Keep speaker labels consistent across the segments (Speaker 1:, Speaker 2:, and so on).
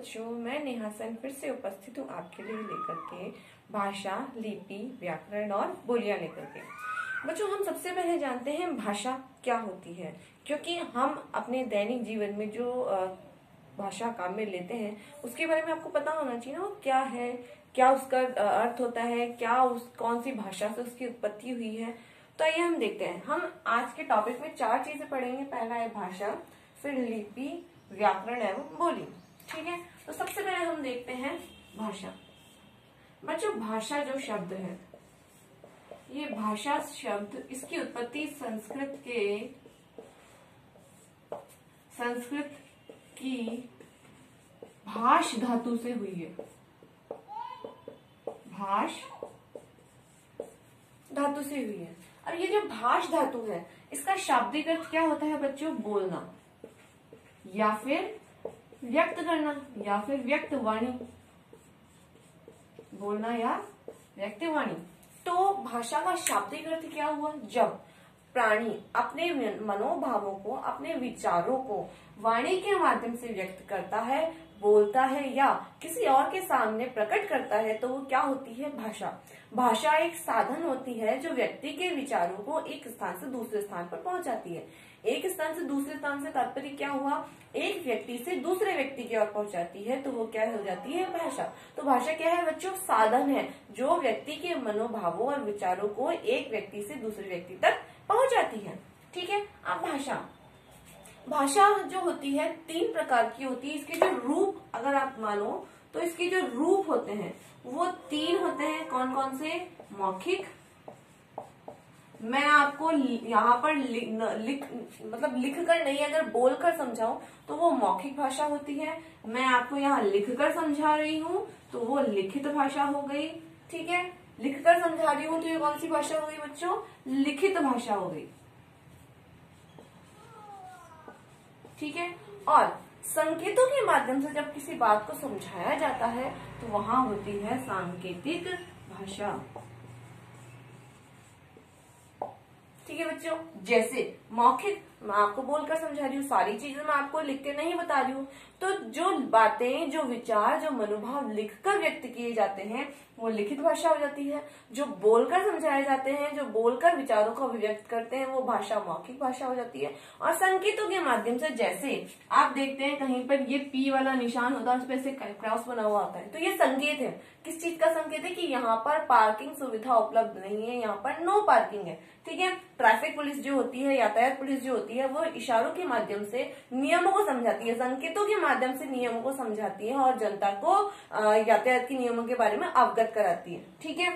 Speaker 1: बच्चों मैं नेहा सन फिर से उपस्थित हूँ आपके लिए लेकर के भाषा लिपि व्याकरण और बोलियां लेकर के बच्चों हम सबसे पहले जानते हैं भाषा क्या होती है क्योंकि हम अपने दैनिक जीवन में जो भाषा काम में लेते हैं उसके बारे में आपको पता होना चाहिए ना वो क्या है क्या उसका अर्थ होता है क्या उस कौन सी भाषा से उसकी उत्पत्ति हुई है तो आइए हम देखते हैं हम आज के टॉपिक में चार चीजें पढ़ेंगे पहला है भाषा फिर लिपि व्याकरण एवं बोली ठीक है तो सबसे पहले हम देखते हैं भाषा बच्चों भाषा जो शब्द है ये भाषा शब्द इसकी उत्पत्ति संस्कृत के संस्कृत की भाष धातु से हुई है भाष धातु से हुई है और ये जो भाष धातु है इसका शाब्दिक अर्थ क्या होता है बच्चों बोलना या फिर व्यक्त करना या फिर व्यक्त वाणी बोलना या व्यक्त वाणी तो भाषा का शाब्दिक अर्थ क्या हुआ जब प्राणी अपने मनोभावों को अपने विचारों को वाणी के माध्यम से व्यक्त करता है बोलता है या किसी और के सामने प्रकट करता है तो वो क्या होती है भाषा भाषा एक साधन होती है जो व्यक्ति के विचारों को एक स्थान से दूसरे स्थान पर पहुंचाती है एक स्थान से दूसरे स्थान से तात्पर्य क्या हुआ एक व्यक्ति से दूसरे व्यक्ति की ओर पहुंचाती है तो वो क्या हो जाती है भाषा तो भाषा क्या है बच्चों साधन है जो व्यक्ति के मनोभावों और विचारों को एक व्यक्ति से दूसरे व्यक्ति तक पहुंचाती है ठीक है अब भाषा भाषा जो होती है तीन प्रकार की होती है इसके जो रूप अगर आप मानो तो इसके जो रूप होते हैं वो तीन होते हैं कौन कौन से मौखिक मैं आपको यहाँ पर लिख, मतलब लिख कर नहीं अगर बोल कर तो वो मौखिक भाषा होती है मैं आपको यहाँ लिख कर समझा रही हूँ तो वो लिखित भाषा हो गई ठीक है लिख कर समझा रही हूँ तो ये कौन सी भाषा हो गई बच्चों लिखित भाषा हो गई ठीक है और संकेतों के माध्यम से जब किसी बात को समझाया जाता है तो वहां होती है सांकेतिक भाषा ठीक है बच्चों जैसे मौखिक मैं आपको बोलकर समझा रही हूँ सारी चीजें मैं आपको लिख के नहीं बता रही हूँ तो जो बातें जो विचार जो मनोभाव लिखकर व्यक्त किए जाते हैं वो लिखित भाषा हो जाती है जो बोलकर समझाए जाते हैं जो बोलकर विचारों को अभिव्यक्त करते हैं वो भाषा मौखिक भाषा हो जाती है और संकेतों के माध्यम से जैसे आप देखते हैं कहीं पर ये पी वाला निशान होता है उस पर क्रॉस बना हुआ आता है तो ये संकेत है किस चीज का संकेत है कि यहाँ पर पार्किंग सुविधा उपलब्ध नहीं है यहाँ पर नो पार्किंग है ठीक है ट्रैफिक पुलिस जो होती है यातायात पुलिस जो होती है होती है वो इशारों के माध्यम से नियमों को समझाती है संकेतों के माध्यम से नियमों को समझाती है और जनता को यातायात के नियमों के बारे में अवगत कराती है ठीक है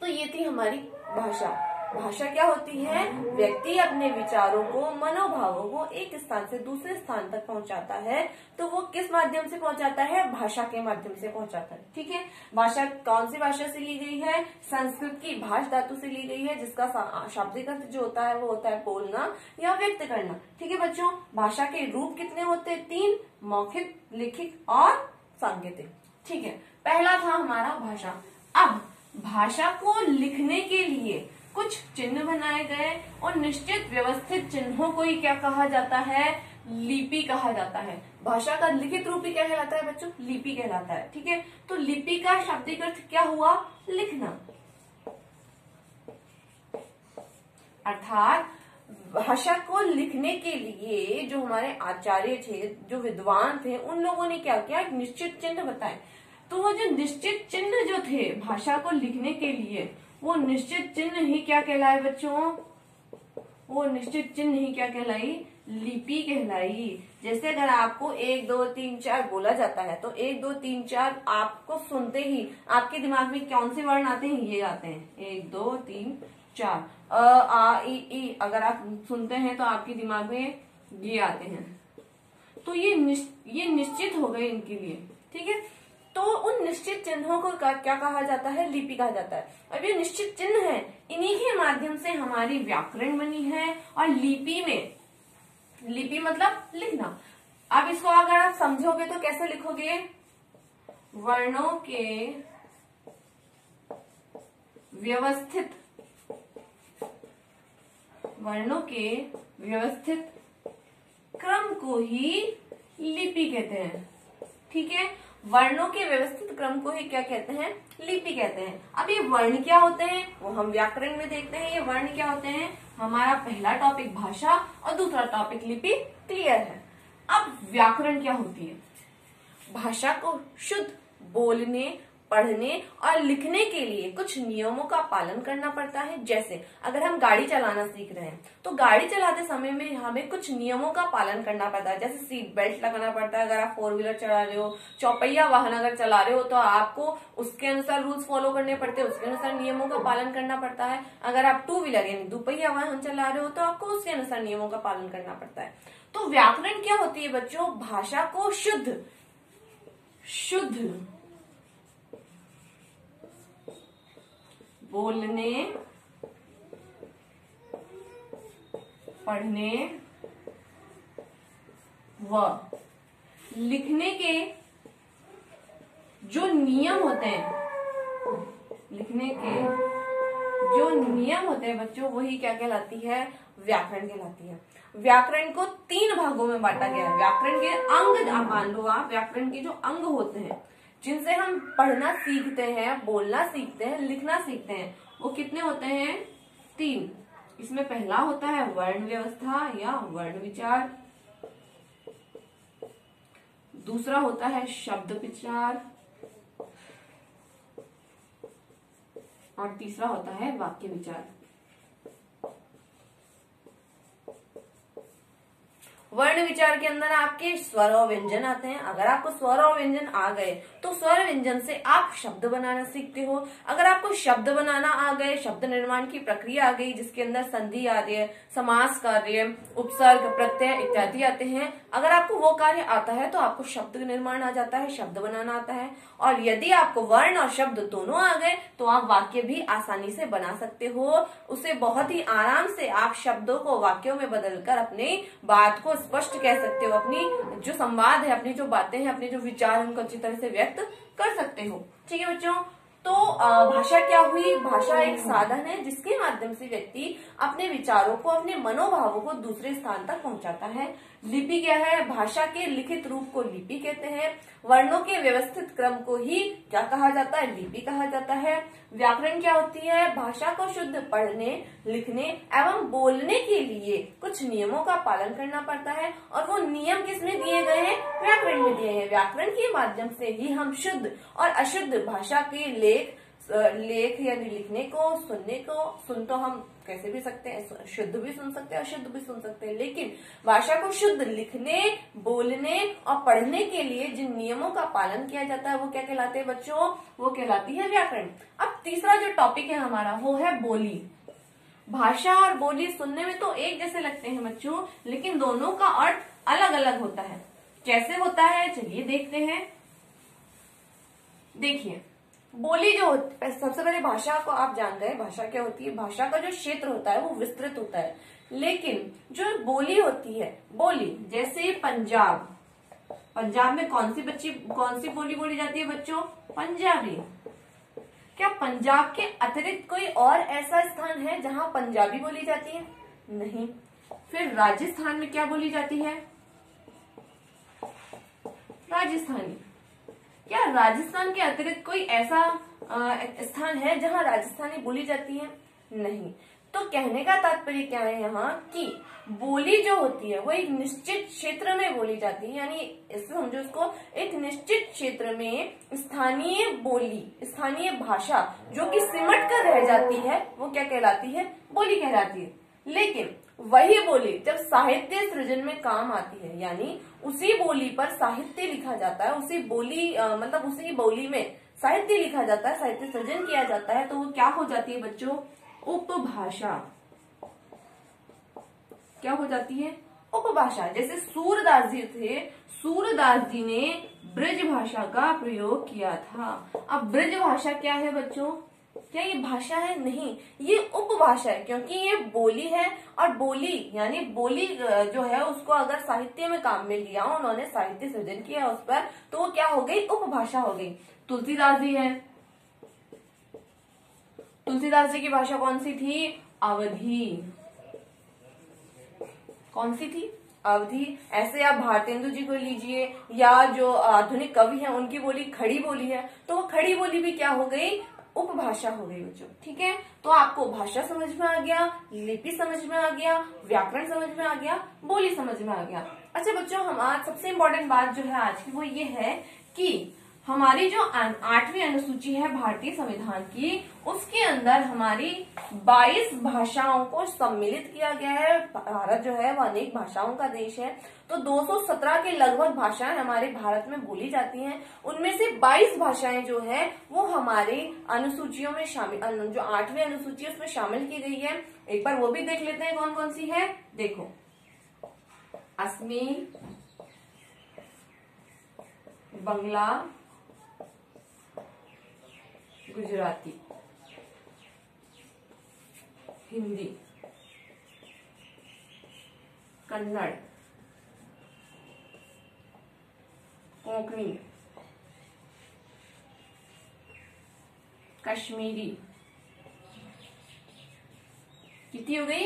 Speaker 1: तो ये थी हमारी भाषा भाषा क्या होती है व्यक्ति अपने विचारों को मनोभावों को एक स्थान से दूसरे स्थान तक पहुंचाता है तो वो किस माध्यम से पहुंचाता है भाषा के माध्यम से पहुंचाता है ठीक है भाषा कौन सी भाषा से ली गई है संस्कृत की भाष धातु से ली गई है जिसका शाब्दिक अर्थ जो होता है वो होता है बोलना या व्यक्त करना ठीक है बच्चों भाषा के रूप कितने होते हैं तीन मौखिक लिखित और सांकेतिक ठीक है पहला था हमारा भाषा अब भाषा को लिखने के लिए कुछ चिन्ह बनाए गए और निश्चित व्यवस्थित चिन्हों को ही क्या कहा जाता है लिपि कहा जाता है भाषा का लिखित रूप ही क्या कहलाता है बच्चों लिपि कहलाता है ठीक है तो लिपि का शाब्दिक अर्थ क्या हुआ लिखना अर्थात भाषा को लिखने के लिए जो हमारे आचार्य थे जो विद्वान थे उन लोगों ने क्या किया निश्चित चिन्ह बताए तो वो जो निश्चित चिन्ह जो थे भाषा को लिखने के लिए वो निश्चित चिन्ह ही क्या कहलाए बच्चों वो निश्चित चिन्ह ही क्या कहलाई लिपि कहलाई जैसे अगर आपको एक दो तीन चार बोला जाता है तो एक दो तीन चार आपको सुनते ही आपके दिमाग में कौन से वर्ण आते हैं ये आते हैं एक दो तीन चार अ आ ई ई अगर आप सुनते हैं तो आपके दिमाग में ये आते हैं तो ये निश, ये निश्चित हो गए इनके लिए ठीक है तो उन निश्चित चिन्हों को क्या कहा जाता है लिपि कहा जाता है अब ये निश्चित चिन्ह है इन्हीं के माध्यम से हमारी व्याकरण बनी है और लिपि में लिपि मतलब लिखना अब इसको अगर आप समझोगे तो कैसे लिखोगे वर्णों के व्यवस्थित वर्णों के व्यवस्थित क्रम को ही लिपि कहते हैं ठीक है वर्णों के व्यवस्थित क्रम को ही क्या कहते हैं लिपि कहते हैं अब ये वर्ण क्या होते हैं वो हम व्याकरण में देखते हैं ये वर्ण क्या होते हैं हमारा पहला टॉपिक भाषा और दूसरा टॉपिक लिपि क्लियर है अब व्याकरण क्या होती है भाषा को शुद्ध बोलने पढ़ने और लिखने के लिए कुछ नियमों का पालन करना पड़ता है जैसे अगर हम गाड़ी चलाना सीख रहे हैं तो गाड़ी चलाते समय में हमें कुछ नियमों का पालन करना पड़ता है जैसे सीट बेल्ट लगाना पड़ता है अगर आप फोर व्हीलर चला रहे हो चौपहिया वाहन अगर चला रहे हो तो आपको उसके अनुसार रूल्स फॉलो करने पड़ते हैं उसके अनुसार नियमों का पालन करना पड़ता है अगर आप टू व्हीलर यानी दुपहिया वाहन चला रहे हो तो आपको उसके अनुसार नियमों का पालन करना पड़ता है तो व्याकरण क्या होती है बच्चों भाषा को शुद्ध शुद्ध बोलने पढ़ने व लिखने के जो नियम होते हैं लिखने के जो नियम होते हैं बच्चों वही क्या कहलाती है व्याकरण कहलाती है व्याकरण को तीन भागों में बांटा गया है व्याकरण के अंग मान लो आप व्याकरण के जो अंग होते हैं जिनसे हम पढ़ना सीखते हैं बोलना सीखते हैं लिखना सीखते हैं वो कितने होते हैं तीन इसमें पहला होता है वर्ण व्यवस्था या वर्ण विचार दूसरा होता है शब्द विचार और तीसरा होता है वाक्य विचार वर्ण विचार के अंदर आपके स्वर और व्यंजन आते हैं अगर आपको स्वर और व्यंजन आ गए तो स्वर व्यंजन से आप शब्द बनाना सीखते हो अगर आपको शब्द बनाना आ गए शब्द निर्माण की प्रक्रिया आ गई जिसके अंदर संधि आदि है समास कार्य उपसर्ग प्रत्यय इत्यादि आते हैं अगर आपको वो कार्य आता है तो आपको शब्द निर्माण आ जाता है शब्द बनाना आता है और यदि आपको वर्ण और शब्द दोनों आ गए तो आप वाक्य भी आसानी से बना सकते हो उसे बहुत ही आराम से आप शब्दों को वाक्यों में बदलकर अपनी बात को स्पष्ट कह सकते हो अपनी जो संवाद है अपनी जो बातें हैं अपने जो विचार है उनको अच्छी तरह से व्यक्त कर सकते हो ठीक है बच्चों तो भाषा क्या हुई भाषा एक साधन है जिसके माध्यम से व्यक्ति अपने विचारों को अपने मनोभावों को दूसरे स्थान तक पहुंचाता है लिपि क्या है भाषा के लिखित रूप को लिपि कहते हैं वर्णों के व्यवस्थित क्रम को ही क्या कहा जाता है लिपि कहा जाता है व्याकरण क्या होती है भाषा को शुद्ध पढ़ने लिखने एवं बोलने के लिए कुछ नियमों का पालन करना पड़ता है और वो नियम किसमें दिए गए हैं व्याकरण में दिए हैं व्याकरण के माध्यम से ही हम शुद्ध और अशुद्ध भाषा के लेख लेख यानी लिखने को सुनने को सुन तो हम कैसे भी सकते हैं शुद्ध भी सुन सकते हैं अशुद्ध भी सुन सकते हैं लेकिन भाषा को शुद्ध लिखने बोलने और पढ़ने के लिए जिन नियमों का पालन किया जाता है वो क्या कहलाते हैं बच्चों वो कहलाती है व्याकरण अब तीसरा जो टॉपिक है हमारा वो है बोली भाषा और बोली सुनने में तो एक जैसे लगते हैं बच्चों लेकिन दोनों का अर्थ अलग अलग होता है कैसे होता है चलिए देखते हैं देखिए बोली जो होती सबसे पहले भाषा को आप जानते हैं भाषा क्या होती है भाषा का जो क्षेत्र होता है वो विस्तृत होता है लेकिन जो बोली होती है बोली जैसे पंजाब पंजाब में कौन सी बच्ची कौन सी बोली बोली जाती है बच्चों पंजाबी क्या पंजाब के अतिरिक्त कोई और ऐसा स्थान है जहां पंजाबी बोली जाती है नहीं फिर राजस्थान में क्या बोली जाती है राजस्थानी क्या राजस्थान के अतिरिक्त कोई ऐसा स्थान है जहाँ राजस्थानी बोली जाती है नहीं तो कहने का तात्पर्य क्या है यहाँ कि बोली जो होती है वो एक निश्चित क्षेत्र में बोली जाती है यानी इससे समझो इसको एक निश्चित क्षेत्र में स्थानीय बोली स्थानीय भाषा जो कि सिमट कर रह जाती है वो क्या कहलाती है बोली कहलाती है लेकिन वही बोली जब साहित्य सृजन में काम आती है यानी उसी बोली पर साहित्य लिखा जाता है उसी बोली मतलब उसी बोली में साहित्य लिखा जाता है साहित्य सृजन किया जाता है तो वो क्या हो जाती है बच्चों उपभाषा क्या हो जाती है उपभाषा जैसे सूरदास जी थे सूरदास जी ने ब्रज भाषा का प्रयोग किया था अब ब्रज भाषा क्या है बच्चों क्या ये भाषा है नहीं ये उपभाषा है क्योंकि ये बोली है और बोली यानी बोली जो है उसको अगर साहित्य में काम में लिया उन्होंने साहित्य सृजन किया उस पर तो वो क्या हो गई उपभाषा हो गई तुलसीदास जी है तुलसीदास जी की भाषा कौन सी थी अवधि कौन सी थी अवधि ऐसे आप भारतेंदु जी को लीजिए या जो आधुनिक कवि हैं उनकी बोली खड़ी बोली है तो वो खड़ी बोली भी क्या हो गई उपभाषा हो गई बच्चों ठीक है तो आपको भाषा समझ में आ गया लिपि समझ में आ गया व्याकरण समझ में आ गया बोली समझ में आ गया अच्छा बच्चों हम आज सबसे इम्पोर्टेंट बात जो है आज की वो ये है कि हमारी जो आठवीं अनुसूची है भारतीय संविधान की उसके अंदर हमारी 22 भाषाओं को सम्मिलित किया गया है भारत जो है वह अनेक भाषाओं का देश है तो 217 के लगभग भाषाएं हमारे भारत में बोली जाती हैं उनमें से 22 भाषाएं जो है वो हमारे अनुसूचियों में शामिल जो आठवीं अनुसूची उसमें शामिल की गई है एक बार वो भी देख लेते हैं कौन कौन सी है देखो असमी बंगला गुजराती हिंदी कन्नड़ कोंकणी कश्मीरी कितनी हो गई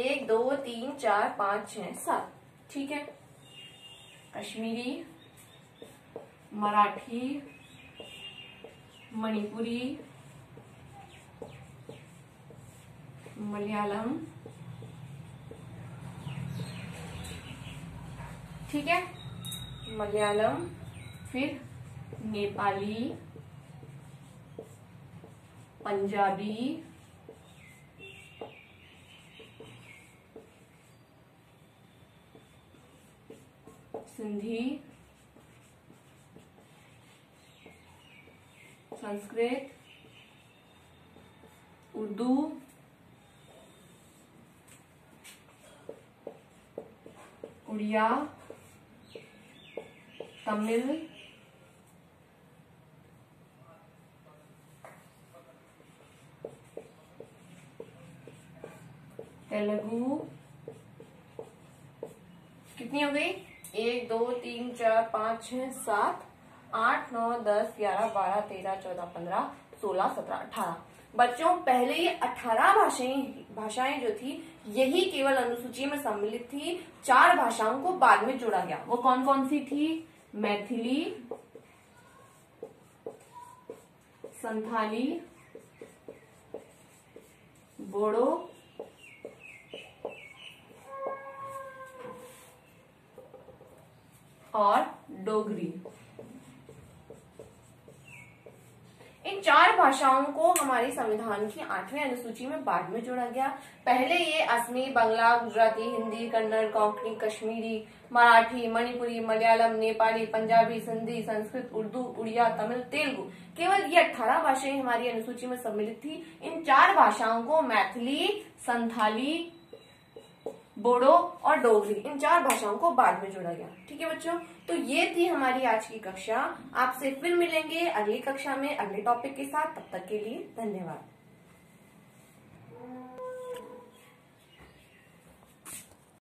Speaker 1: एक दो तीन चार पांच छ सात ठीक है कश्मीरी मराठी मणिपुरी मलयालम ठीक है मलयालम फिर नेपाली पंजाबी सिंधी संस्कृत उर्दू उड़िया तमिल तेलुगु कितनी हो गई एक दो तीन चार पाँच छ सात आठ नौ दस ग्यारह बारह तेरह चौदह पंद्रह सोलह सत्रह अठारह बच्चों पहले ये अठारह भाषाएं भाषाएं जो थी यही केवल अनुसूची में सम्मिलित थी चार भाषाओं को बाद में जोड़ा गया वो कौन कौन सी थी मैथिली संथाली बोडो और डोगरी भाषाओं को हमारे संविधान की आठवीं अनुसूची में बाद में जोड़ा गया पहले ये असमी बांग्ला गुजराती हिंदी कन्नड़ कोंकणी कश्मीरी मराठी मणिपुरी मलयालम नेपाली पंजाबी सिंधी संस्कृत उर्दू उड़िया तमिल तेलुगु केवल ये अठारह भाषाएं हमारी अनुसूची में सम्मिलित थी इन चार भाषाओं को मैथिली संथाली बोडो और डोगरी इन चार भाषाओं को बाद में जोड़ा गया ठीक है बच्चों तो ये थी हमारी आज की कक्षा आपसे फिर मिलेंगे अगली कक्षा में अगले टॉपिक के साथ तब तक के लिए धन्यवाद